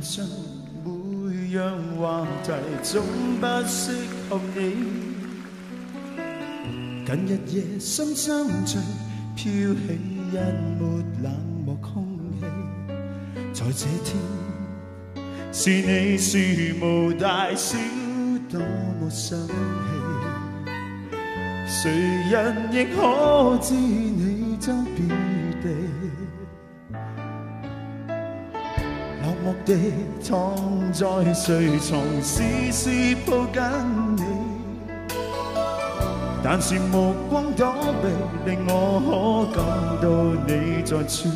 像每样话题总不适合你。近日夜深相聚，飘起一抹冷漠空气。在这天，是你是无大小，多么生气。谁人亦可知你周别地，落寞地躺在睡床，丝丝抱紧你。但是目光躲避，令我可感到你在喘气。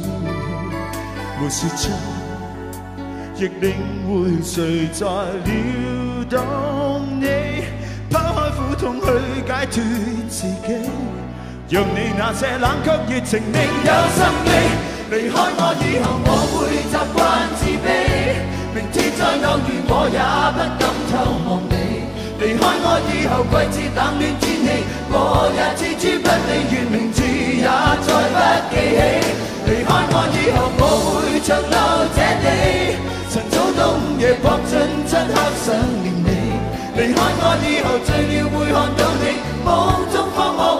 没说出，亦领会谁在撩动你。抛开苦痛去解脱自己，让你那些冷却热情另有生机。离开我以后，我会习惯自卑。明天再偶遇，我也不敢偷望你。离开我以后，季节冷暖天气，我也置之不理，连名字也再不记起。离开我以后，我会长留这地，晨早冬夜搏尽漆黑想念你。离开我以后，醉了会看到你，梦中方可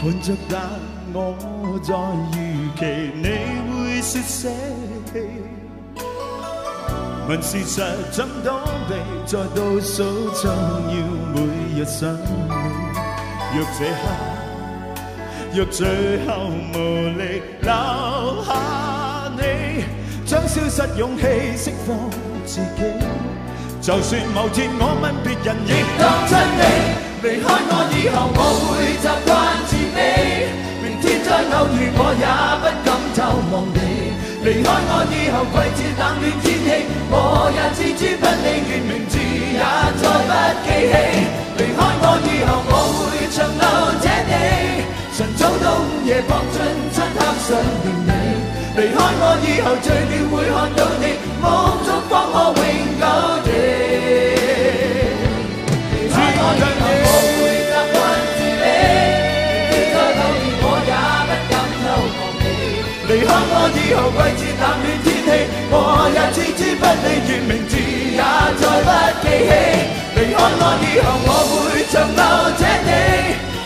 伴着但我在预期你會說捨棄，問事實怎躲避，在倒數將要每日想你。若這刻，若最後無力留下你，將消失勇氣釋放自己。就算某天我問別人，亦當真你。离开我以后，季节冷暖天气，我也置之不理，連名字也再不记起。离开我以后，我会长留这地，晨早到午夜搏盡漆黑想念你。离开我以后，最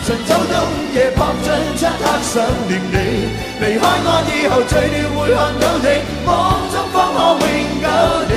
晨早冬夜搏盡漆黑想念你。离开我以后，醉了会看到你，梦中方可永久地。